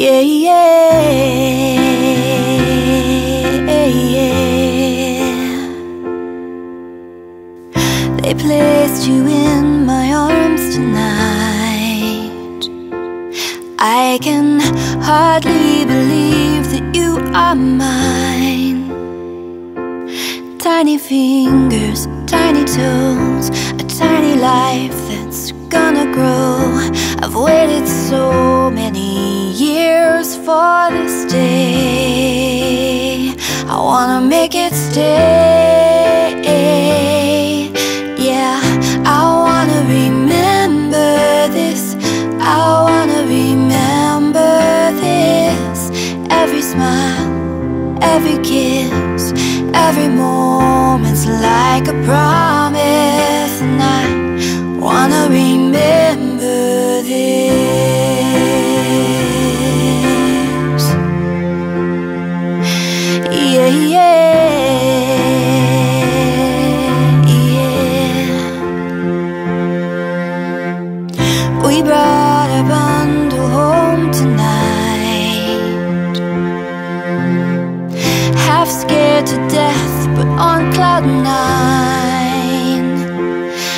Yeah, yeah, yeah. They placed you in my arms tonight. I can hardly believe that you are mine. Tiny fingers, tiny toes, a tiny life that's gonna grow. I've waited so many years for this day. I wanna make it stay. Yeah, I wanna remember this. I wanna remember this. Every smile, every kiss, every moment's like a promise, bundle home tonight. Half scared to death, but on cloud nine.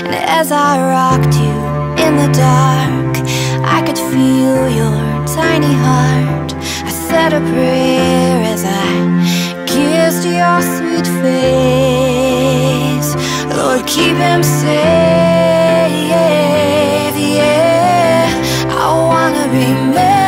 And as I rocked you in the dark, I could feel your tiny heart. I said a prayer as I kissed your sweet face. Lord, keep him safe. Remember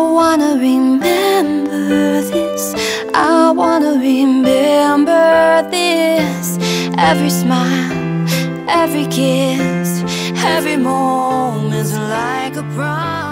wanna remember this. I wanna remember this. Every smile, every kiss Every moment's like a promise.